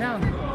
No.